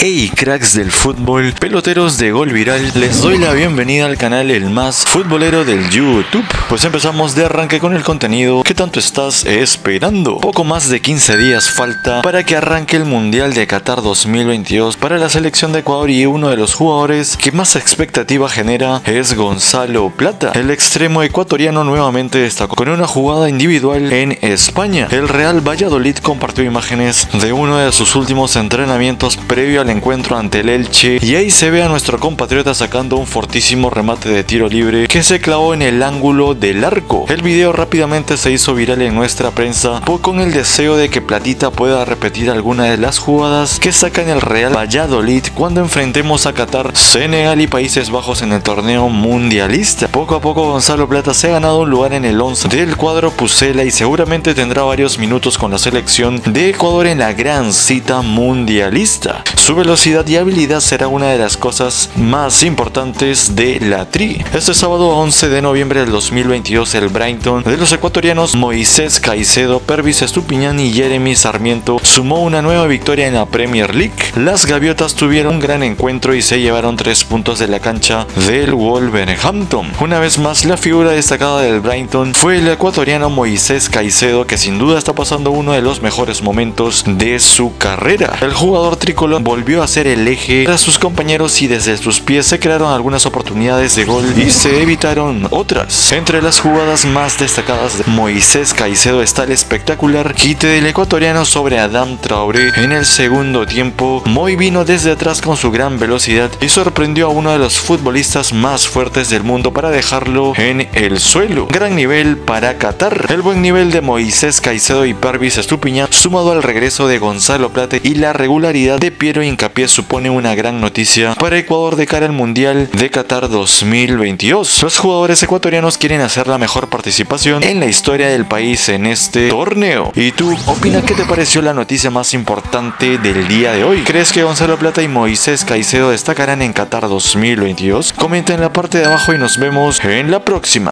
Hey cracks del fútbol, peloteros de gol viral, les doy la bienvenida al canal el más futbolero del YouTube. Pues empezamos de arranque con el contenido que tanto estás esperando. Poco más de 15 días falta para que arranque el Mundial de Qatar 2022 para la selección de Ecuador y uno de los jugadores que más expectativa genera es Gonzalo Plata. El extremo ecuatoriano nuevamente destacó con una jugada individual en España. El Real Valladolid compartió imágenes de uno de sus últimos entrenamientos previo al encuentro ante el Elche y ahí se ve a nuestro compatriota sacando un fortísimo remate de tiro libre que se clavó en el ángulo del arco. El video rápidamente se hizo viral en nuestra prensa con el deseo de que Platita pueda repetir alguna de las jugadas que saca en el Real Valladolid cuando enfrentemos a Qatar, Senegal y Países Bajos en el torneo mundialista. Poco a poco Gonzalo Plata se ha ganado un lugar en el 11 del cuadro Pusela y seguramente tendrá varios minutos con la selección de Ecuador en la gran cita mundialista. Su velocidad y habilidad será una de las cosas más importantes de la Tri. Este sábado 11 de noviembre del 2022 el Brighton de los ecuatorianos Moisés Caicedo, Pervis Estupiñán y Jeremy Sarmiento sumó una nueva victoria en la Premier League. Las gaviotas tuvieron un gran encuentro y se llevaron tres puntos de la cancha del Wolverhampton. Una vez más la figura destacada del Brighton fue el ecuatoriano Moisés Caicedo que sin duda está pasando uno de los mejores momentos de su carrera. El jugador tricolor volvió a ser el eje para sus compañeros y desde sus pies se crearon algunas oportunidades de gol y se evitaron otras. Entre las jugadas más destacadas de Moisés Caicedo está el espectacular quite del ecuatoriano sobre Adam Traoré en el segundo tiempo. Moy vino desde atrás con su gran velocidad y sorprendió a uno de los futbolistas más fuertes del mundo para dejarlo en el suelo. Gran nivel para Qatar. El buen nivel de Moisés Caicedo y Parvis Estupiñán sumado al regreso de Gonzalo Plate y la regularidad de Piero hincapié supone una gran noticia para Ecuador de cara al Mundial de Qatar 2022. Los jugadores ecuatorianos quieren hacer la mejor participación en la historia del país en este torneo. ¿Y tú, opina qué te pareció la noticia más importante del día de hoy? ¿Crees que Gonzalo Plata y Moisés Caicedo destacarán en Qatar 2022? Comenta en la parte de abajo y nos vemos en la próxima.